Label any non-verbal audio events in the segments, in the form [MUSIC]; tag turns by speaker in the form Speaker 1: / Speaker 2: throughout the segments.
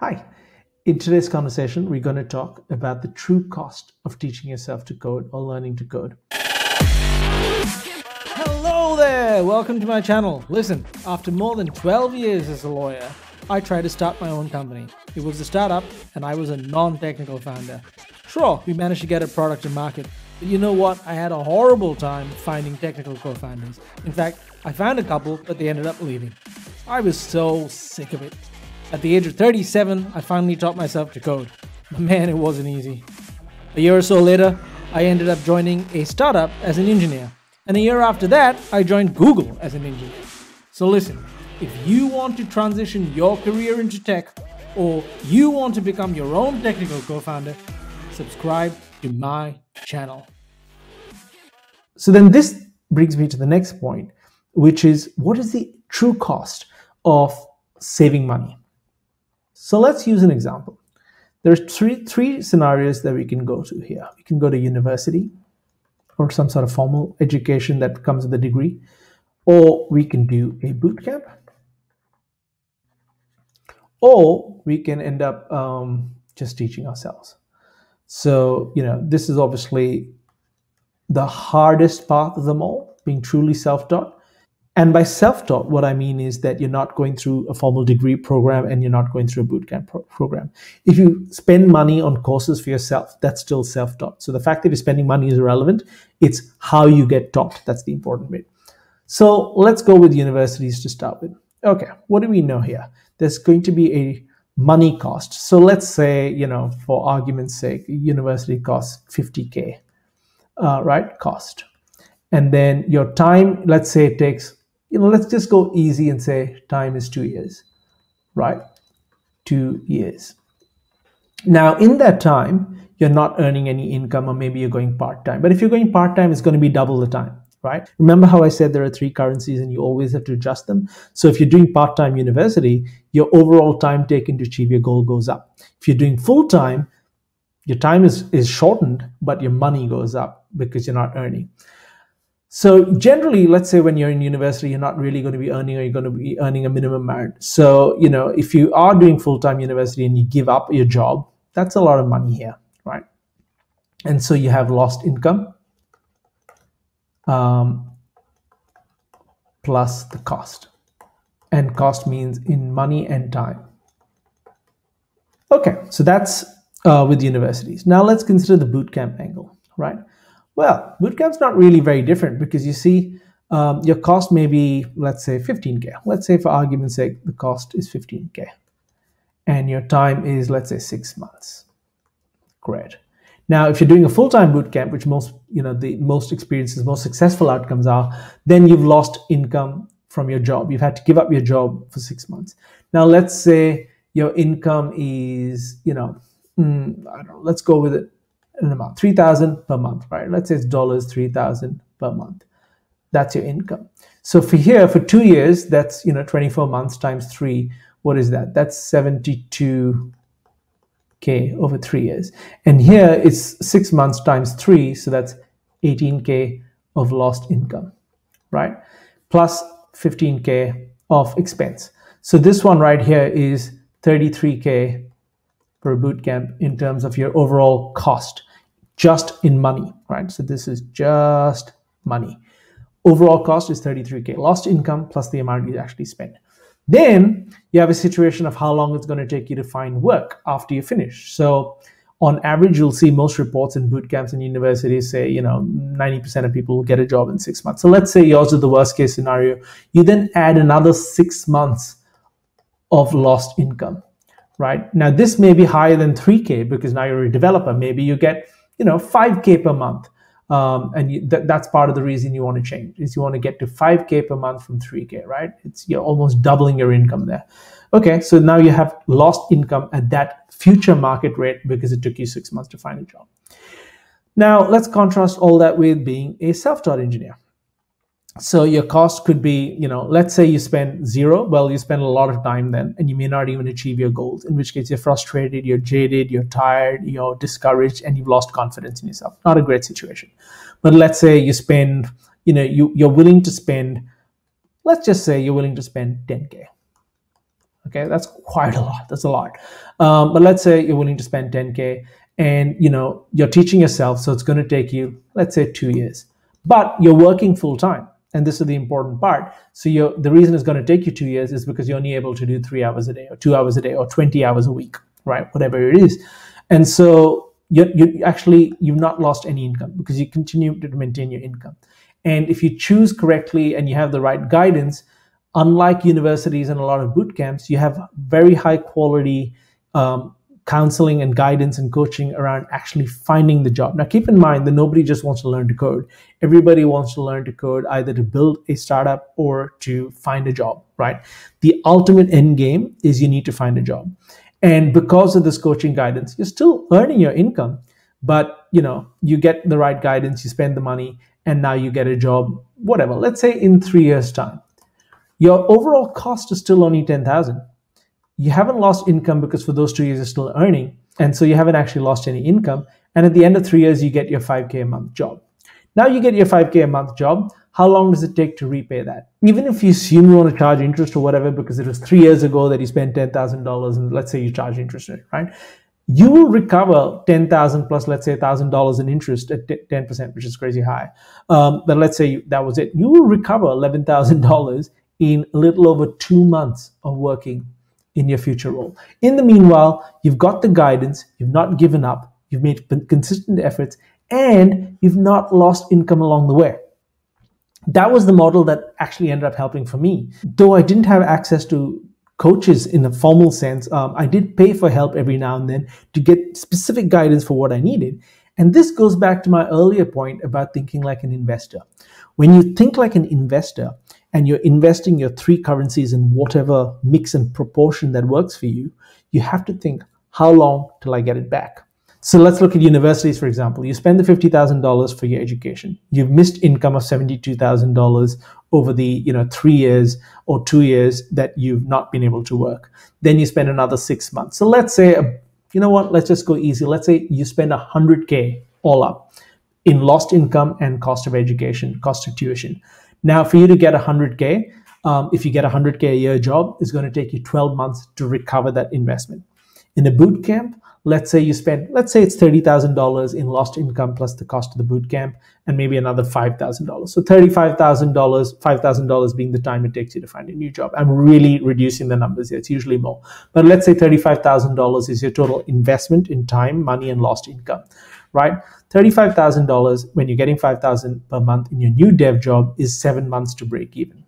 Speaker 1: Hi. In today's conversation, we're going to talk about the true cost of teaching yourself to code or learning to code. Hello there! Welcome to my channel. Listen, after more than 12 years as a lawyer, I tried to start my own company. It was a startup, and I was a non technical founder. Sure, we managed to get a product to market, but you know what? I had a horrible time finding technical co founders. In fact, I found a couple, but they ended up leaving. I was so sick of it. At the age of 37, I finally taught myself to code. But man, it wasn't easy. A year or so later, I ended up joining a startup as an engineer. And a year after that, I joined Google as an engineer. So listen, if you want to transition your career into tech, or you want to become your own technical co founder, subscribe to my channel. So then this brings me to the next point, which is what is the true cost of saving money? So let's use an example. There's three, three scenarios that we can go to here. We can go to university or some sort of formal education that comes with a degree, or we can do a boot camp, or we can end up um, just teaching ourselves. So, you know, this is obviously the hardest path of them all, being truly self taught. And by self taught, what I mean is that you're not going through a formal degree program and you're not going through a bootcamp pro- program. If you spend money on courses for yourself, that's still self taught. So the fact that you're spending money is irrelevant. It's how you get taught. That's the important bit. So let's go with universities to start with. Okay, what do we know here? There's going to be a money cost. So let's say, you know, for argument's sake, university costs 50K, uh, right? Cost. And then your time, let's say it takes you know, let's just go easy and say time is two years, right? Two years. Now, in that time, you're not earning any income, or maybe you're going part time. But if you're going part time, it's going to be double the time, right? Remember how I said there are three currencies and you always have to adjust them? So if you're doing part time university, your overall time taken to achieve your goal goes up. If you're doing full time, your time is, is shortened, but your money goes up because you're not earning. So generally, let's say when you're in university, you're not really going to be earning or you're going to be earning a minimum amount. So, you know, if you are doing full-time university and you give up your job, that's a lot of money here, right? And so you have lost income um, plus the cost. And cost means in money and time. Okay, so that's uh, with universities. Now let's consider the bootcamp angle, right? Well, bootcamp's not really very different because you see, um, your cost may be, let's say, 15K. Let's say, for argument's sake, the cost is 15K. And your time is, let's say, six months. Great. Now, if you're doing a full-time bootcamp, which most, you know, the most experiences, most successful outcomes are, then you've lost income from your job. You've had to give up your job for six months. Now, let's say your income is, you know, mm, I don't know, let's go with it an amount 3000 per month right? Let's say it's dollars 3000 per month. That's your income. So for here for two years that's you know 24 months times three. What is that? That's 72k over three years. And here it's six months times three so that's 18k of lost income right? Plus 15k of expense. So this one right here is 33k per boot camp in terms of your overall cost just in money, right? So this is just money. Overall cost is 33K. Lost income plus the amount you actually spend. Then you have a situation of how long it's going to take you to find work after you finish. So on average, you'll see most reports in boot camps and universities say, you know, 90% of people will get a job in six months. So let's say yours is the worst case scenario. You then add another six months of lost income, right? Now, this may be higher than 3K because now you're a developer. Maybe you get you know 5k per month. Um, and you, th- that's part of the reason you want to change is you want to get to 5k per month from 3k right? It's you're almost doubling your income there. Okay so now you have lost income at that future market rate because it took you six months to find a job. Now let's contrast all that with being a self-taught engineer so your cost could be you know let's say you spend zero well you spend a lot of time then and you may not even achieve your goals in which case you're frustrated you're jaded you're tired you're discouraged and you've lost confidence in yourself not a great situation but let's say you spend you know you, you're willing to spend let's just say you're willing to spend 10k Okay, that's quite a lot. That's a lot. Um, but let's say you're willing to spend 10k, and you know you're teaching yourself, so it's going to take you, let's say, two years. But you're working full time, and this is the important part. So you're, the reason it's going to take you two years is because you're only able to do three hours a day, or two hours a day, or 20 hours a week, right? Whatever it is, and so you you actually you've not lost any income because you continue to maintain your income. And if you choose correctly and you have the right guidance, unlike universities and a lot of boot camps, you have very high quality um, counseling and guidance and coaching around actually finding the job. Now, keep in mind that nobody just wants to learn to code. Everybody wants to learn to code either to build a startup or to find a job, right? The ultimate end game is you need to find a job. And because of this coaching guidance, you're still earning your income, but you know, you get the right guidance, you spend the money, and now you get a job, whatever. Let's say in three years' time your overall cost is still only 10,000. You haven't lost income because for those two years you're still earning. And so you haven't actually lost any income. And at the end of three years, you get your 5K a month job. Now you get your 5K a month job. How long does it take to repay that? Even if you assume you want to charge interest or whatever, because it was three years ago that you spent $10,000 and let's say you charge interest, right? You will recover 10,000 plus, let's say $1,000 in interest at 10%, which is crazy high. Um, but let's say that was it. You will recover $11,000 in a little over two months of working in your future role. In the meanwhile, you've got the guidance, you've not given up, you've made consistent efforts, and you've not lost income along the way. That was the model that actually ended up helping for me. Though I didn't have access to coaches in a formal sense, um, I did pay for help every now and then to get specific guidance for what I needed. And this goes back to my earlier point about thinking like an investor. When you think like an investor, and you're investing your three currencies in whatever mix and proportion that works for you, you have to think, how long till I get it back? So let's look at universities, for example. You spend the $50,000 for your education. You've missed income of $72,000 over the, you know, three years or two years that you've not been able to work. Then you spend another six months. So let's say, uh, you know what, let's just go easy. Let's say you spend 100K all up in lost income and cost of education, cost of tuition. Now, for you to get 100K, um, if you get a 100K a year job, it's going to take you 12 months to recover that investment. In a boot camp, let's say you spend, let's say it's $30,000 in lost income plus the cost of the boot camp and maybe another $5,000. So $35,000, $5,000 being the time it takes you to find a new job. I'm really reducing the numbers here. It's usually more. But let's say $35,000 is your total investment in time, money, and lost income right? $35,000 when you're getting 5,000 per month in your new dev job is seven months to break even.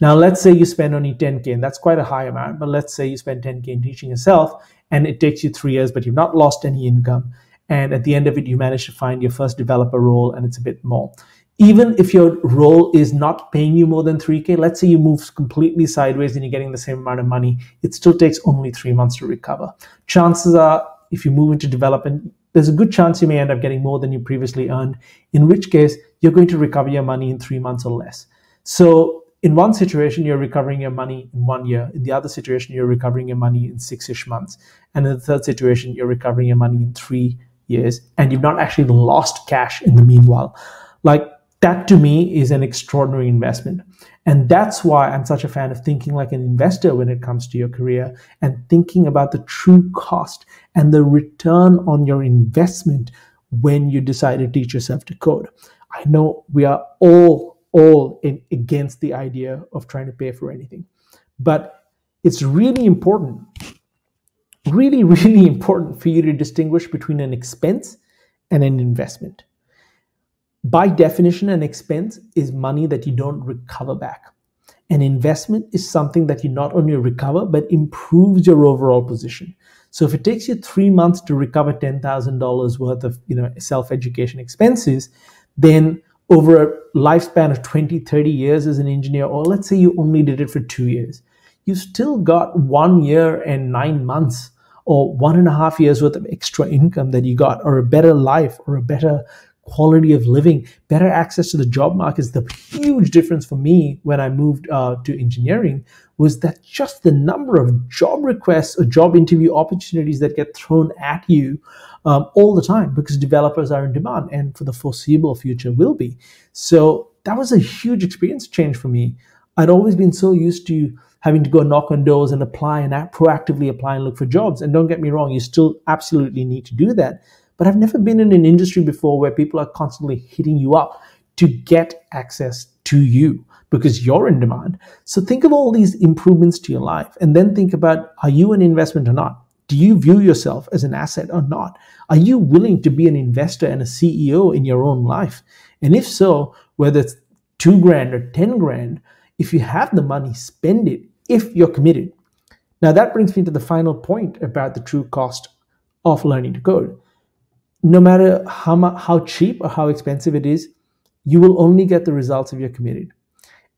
Speaker 1: Now, let's say you spend only 10K, and that's quite a high amount, but let's say you spend 10K in teaching yourself and it takes you three years, but you've not lost any income. And at the end of it, you manage to find your first developer role and it's a bit more. Even if your role is not paying you more than 3K, let's say you move completely sideways and you're getting the same amount of money, it still takes only three months to recover. Chances are, if you move into development, there's a good chance you may end up getting more than you previously earned, in which case you're going to recover your money in three months or less. So in one situation, you're recovering your money in one year. In the other situation, you're recovering your money in six ish months. And in the third situation, you're recovering your money in three years. And you've not actually lost cash in the meanwhile. Like that to me is an extraordinary investment. And that's why I'm such a fan of thinking like an investor when it comes to your career and thinking about the true cost and the return on your investment when you decide to teach yourself to code. I know we are all all in, against the idea of trying to pay for anything. But it's really important, really, [LAUGHS] really important for you to distinguish between an expense and an investment by definition, an expense is money that you don't recover back. An investment is something that you not only recover, but improves your overall position. So if it takes you three months to recover $10,000 worth of you know, self-education expenses, then over a lifespan of 20, 30 years as an engineer, or let's say you only did it for two years, you still got one year and nine months or one and a half years worth of extra income that you got, or a better life, or a better quality of living, better access to the job markets. The huge difference for me when I moved uh, to engineering was that just the number of job requests or job interview opportunities that get thrown at you um, all the time because developers are in demand and for the foreseeable future will be. So that was a huge experience change for me. I'd always been so used to having to go knock on doors and apply and proactively apply and look for jobs. And don't get me wrong, you still absolutely need to do that. But I've never been in an industry before where people are constantly hitting you up to get access to you because you're in demand. So think of all these improvements to your life and then think about are you an investment or not? Do you view yourself as an asset or not? Are you willing to be an investor and a CEO in your own life? And if so, whether it's two grand or 10 grand, if you have the money, spend it if you're committed. Now, that brings me to the final point about the true cost of learning to code. No matter how, how cheap or how expensive it is, you will only get the results if you're committed.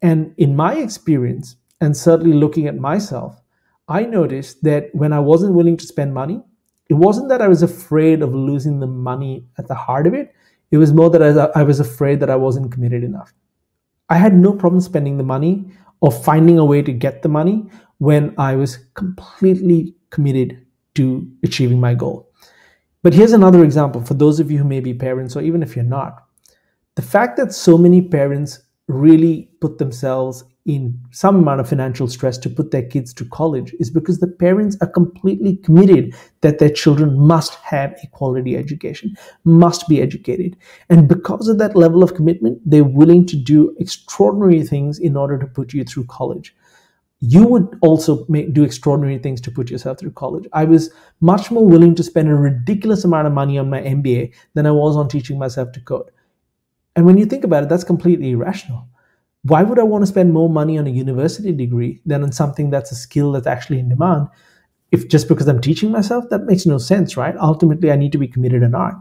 Speaker 1: And in my experience, and certainly looking at myself, I noticed that when I wasn't willing to spend money, it wasn't that I was afraid of losing the money at the heart of it. It was more that I was afraid that I wasn't committed enough. I had no problem spending the money or finding a way to get the money when I was completely committed to achieving my goal. But here's another example for those of you who may be parents, or even if you're not. The fact that so many parents really put themselves in some amount of financial stress to put their kids to college is because the parents are completely committed that their children must have a quality education, must be educated. And because of that level of commitment, they're willing to do extraordinary things in order to put you through college. You would also make, do extraordinary things to put yourself through college. I was much more willing to spend a ridiculous amount of money on my MBA than I was on teaching myself to code. And when you think about it, that's completely irrational why would I want to spend more money on a university degree than on something that's a skill that's actually in demand? If just because I'm teaching myself, that makes no sense, right? Ultimately, I need to be committed in art.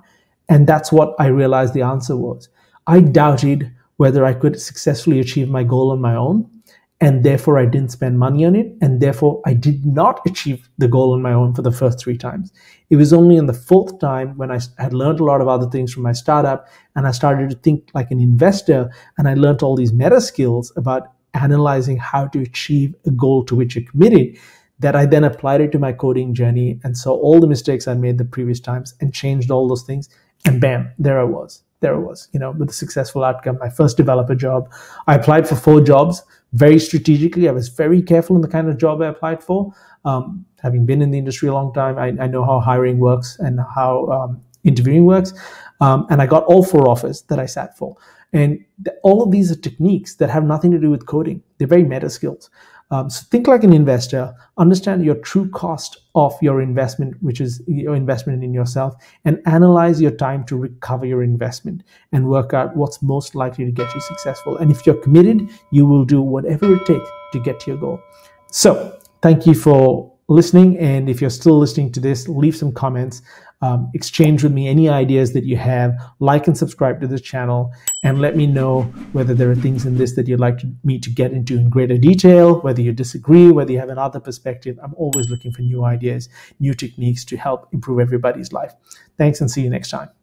Speaker 1: And that's what I realized the answer was. I doubted whether I could successfully achieve my goal on my own and therefore I didn't spend money on it, and therefore I did not achieve the goal on my own for the first three times. It was only on the fourth time when I had learned a lot of other things from my startup, and I started to think like an investor, and I learned all these meta skills about analyzing how to achieve a goal to which you're committed. That I then applied it to my coding journey and saw all the mistakes I made the previous times and changed all those things, and bam, there I was there I was, you know, with a successful outcome. My first developer job. I applied for four jobs very strategically. I was very careful in the kind of job I applied for. Um, having been in the industry a long time, I, I know how hiring works and how um, interviewing works. Um, and I got all four offers that I sat for. And th- all of these are techniques that have nothing to do with coding. They're very meta skills. Um, so think like an investor, understand your true cost of your investment, which is your investment in yourself, and analyze your time to recover your investment and work out what's most likely to get you successful. And if you're committed, you will do whatever it takes to get to your goal. So thank you for listening. And if you're still listening to this, leave some comments um, exchange with me any ideas that you have. Like and subscribe to this channel and let me know whether there are things in this that you'd like to, me to get into in greater detail, whether you disagree, whether you have another perspective. I'm always looking for new ideas, new techniques to help improve everybody's life. Thanks and see you next time.